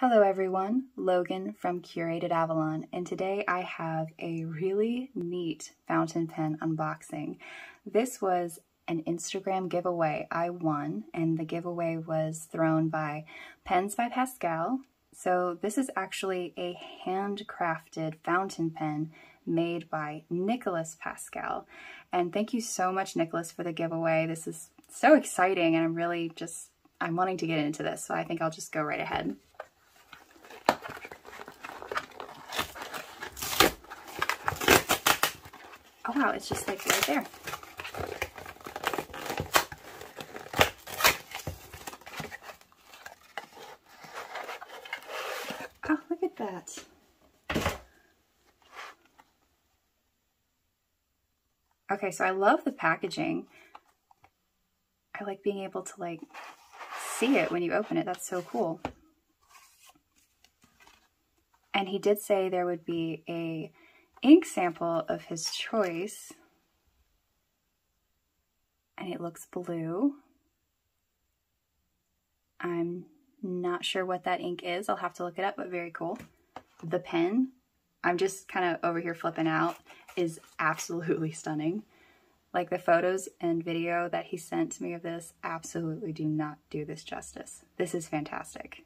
Hello everyone, Logan from Curated Avalon, and today I have a really neat fountain pen unboxing. This was an Instagram giveaway I won, and the giveaway was thrown by Pens by Pasquale. So this is actually a handcrafted fountain pen made by Nicholas Pasquale. And thank you so much, Nicholas, for the giveaway. This is so exciting, and I'm really just, I'm wanting to get into this, so I think I'll just go right ahead. Oh wow, it's just like right there. Oh, look at that. Okay, so I love the packaging. I like being able to like see it when you open it. That's so cool. And he did say there would be a ink sample of his choice. And it looks blue. I'm not sure what that ink is. I'll have to look it up, but very cool. The pen, I'm just kind of over here flipping out, is absolutely stunning. Like the photos and video that he sent to me of this absolutely do not do this justice. This is fantastic.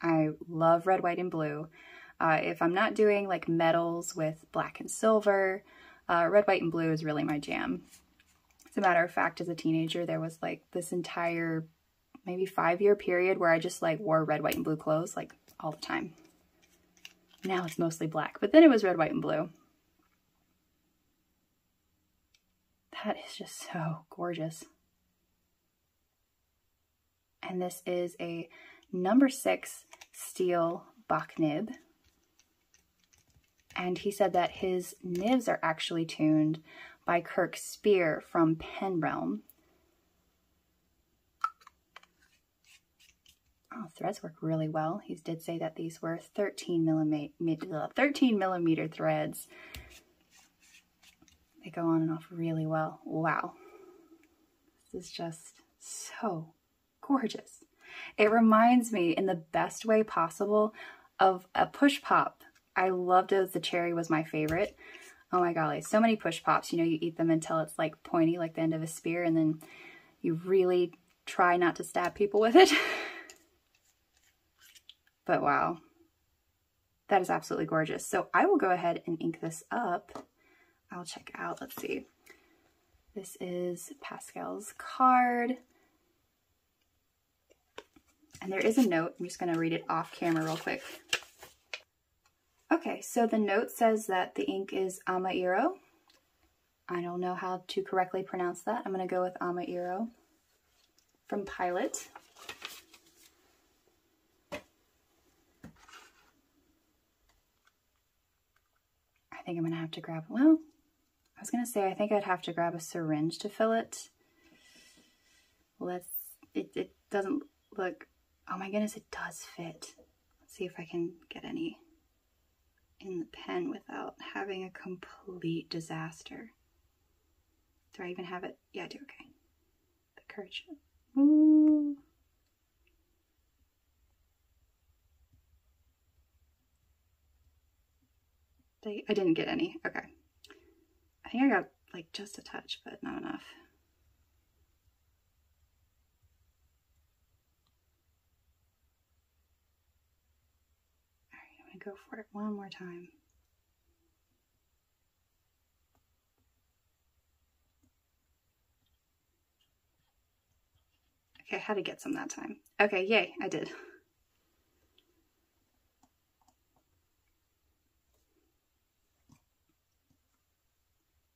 I love red, white, and blue. Uh, if I'm not doing like metals with black and silver, uh, red, white, and blue is really my jam. As a matter of fact, as a teenager, there was like this entire maybe five year period where I just like wore red, white, and blue clothes like all the time. Now it's mostly black, but then it was red, white, and blue. That is just so gorgeous. And this is a number six steel Bock nib and he said that his nibs are actually tuned by Kirk Speer from Pen Realm. Oh, threads work really well. He did say that these were 13 millimeter, uh, 13 millimeter threads. They go on and off really well. Wow. This is just so gorgeous. It reminds me in the best way possible of a push pop I loved it. The cherry was my favorite. Oh my golly, so many push pops. You know, you eat them until it's like pointy, like the end of a spear, and then you really try not to stab people with it. but wow, that is absolutely gorgeous. So I will go ahead and ink this up. I'll check out, let's see. This is Pasquale's card. And there is a note. I'm just going to read it off camera real quick. Okay, so the note says that the ink is Ama-iro. I don't know how to correctly pronounce that. I'm going to go with Ama-iro from Pilot. I think I'm going to have to grab, well, I was going to say I think I'd have to grab a syringe to fill it. Let's, it, it doesn't look, oh my goodness, it does fit. Let's see if I can get any in the pen without having a complete disaster. Do I even have it? Yeah, I do. Okay. The courage. Ooh. I didn't get any. Okay. I think I got like just a touch, but not enough. Go for it one more time. Okay, I had to get some that time. Okay, yay, I did.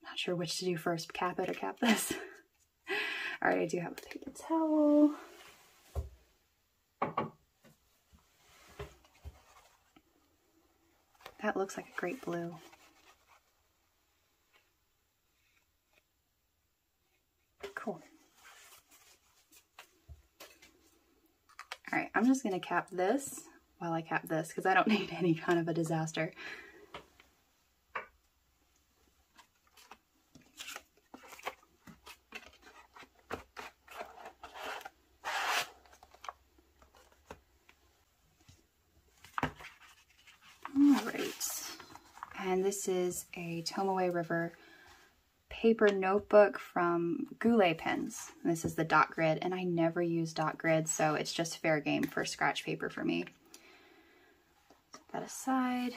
Not sure which to do first, cap it or cap this. All right, I do have a paper towel. That looks like a great blue. Cool. All right, I'm just gonna cap this while I cap this because I don't need any kind of a disaster. right. And this is a Tomoe River paper notebook from Goulet Pens. This is the dot grid, and I never use dot grid, so it's just fair game for scratch paper for me. Set that aside.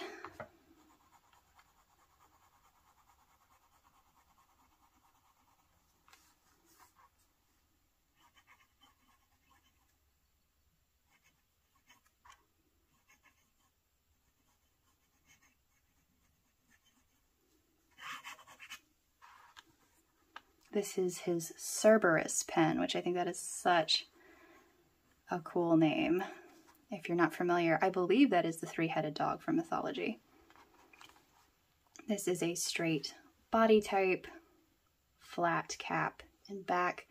This is his Cerberus pen, which I think that is such a cool name. If you're not familiar, I believe that is the three-headed dog from mythology. This is a straight body type, flat cap and back.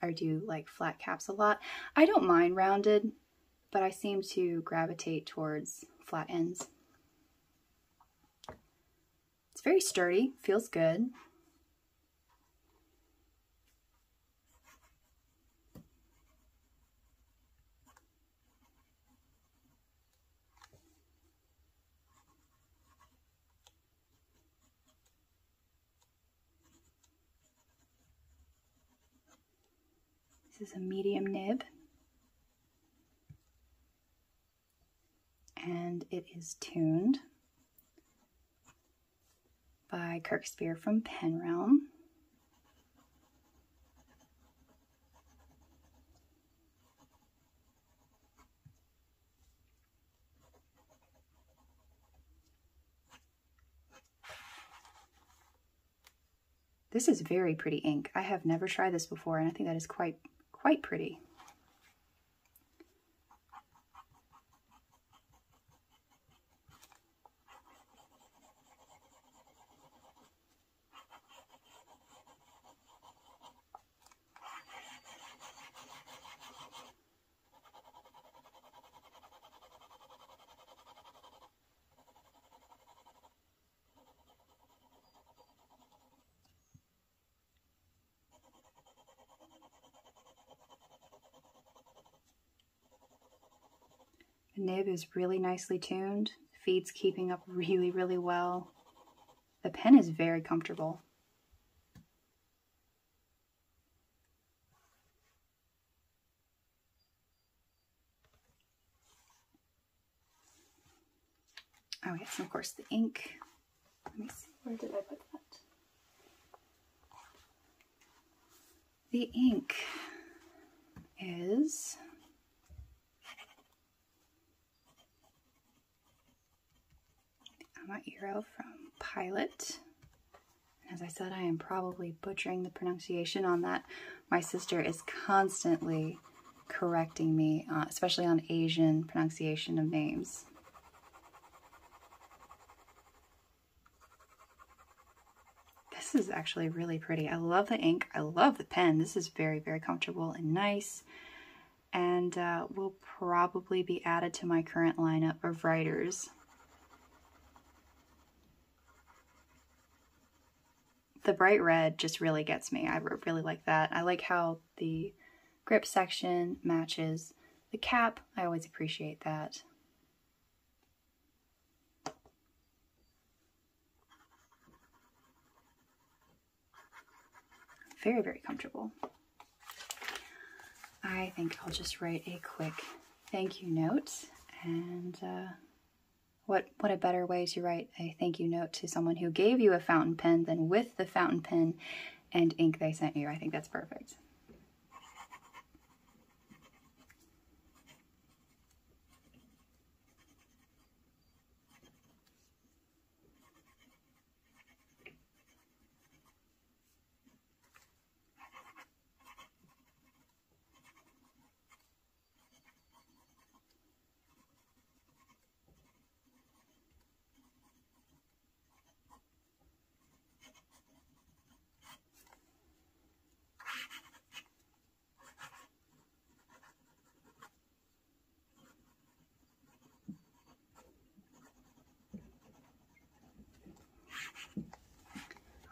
I do like flat caps a lot. I don't mind rounded, but I seem to gravitate towards flat ends. It's very sturdy, feels good. This is a medium nib. And it is tuned by Kirk Speer from Pen Realm. This is very pretty ink. I have never tried this before and I think that is quite quite pretty. The nib is really nicely tuned. Feed's keeping up really, really well. The pen is very comfortable. Oh yes, and of course the ink. Let me see, where did I put that? The ink is Eero from Pilot. As I said, I am probably butchering the pronunciation on that. My sister is constantly correcting me, uh, especially on Asian pronunciation of names. This is actually really pretty. I love the ink. I love the pen. This is very, very comfortable and nice and uh, will probably be added to my current lineup of writers. The bright red just really gets me. I really like that. I like how the grip section matches the cap. I always appreciate that. Very, very comfortable. I think I'll just write a quick thank you note and uh, what, what a better way to write a thank you note to someone who gave you a fountain pen than with the fountain pen and ink they sent you. I think that's perfect.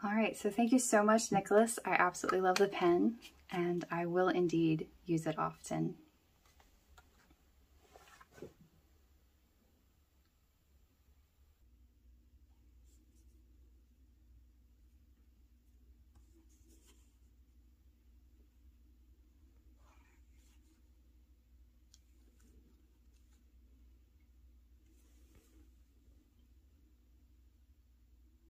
All right, so thank you so much, Nicholas. I absolutely love the pen and I will indeed use it often.